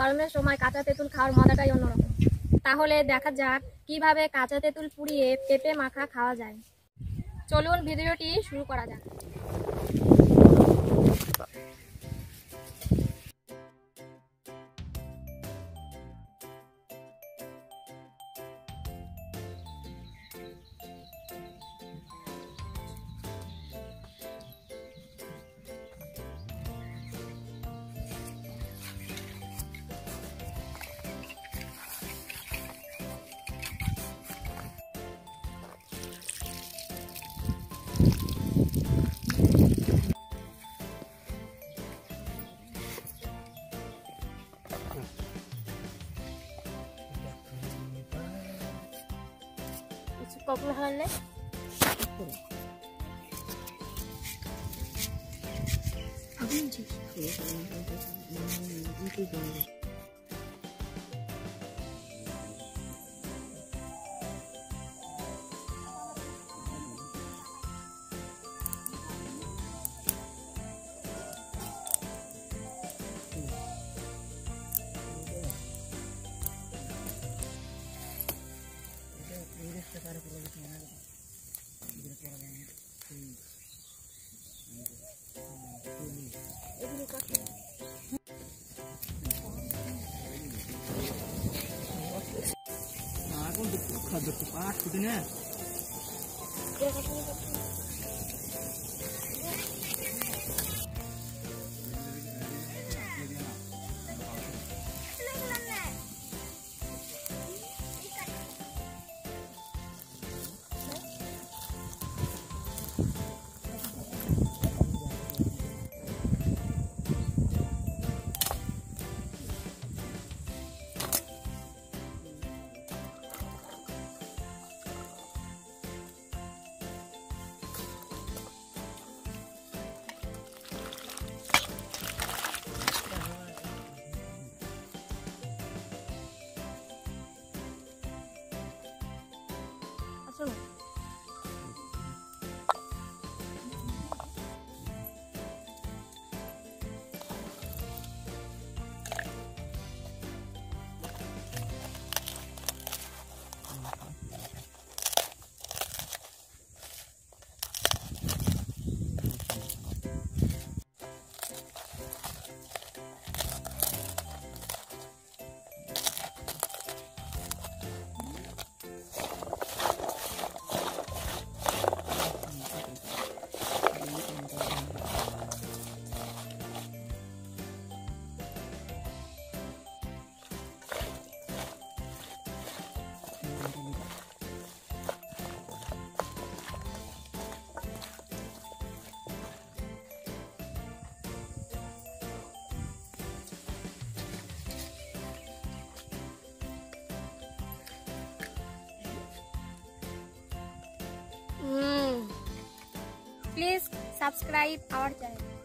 গরমের সময় কাঁচা তেঁতুল খাওয়ার মজাটাই অন্যরকম। তাহলে দেখা যাক কীভাবে কাঁচা তেঁতুল পুড়িয়ে পেঁপে মাখা খাওয়া যায়। চলুন ভিডিওটি শুরু করা যাক। Purple hole eh. Aku mencari. Aku mencari. berkupas gitu nih. Please subscribe our channel.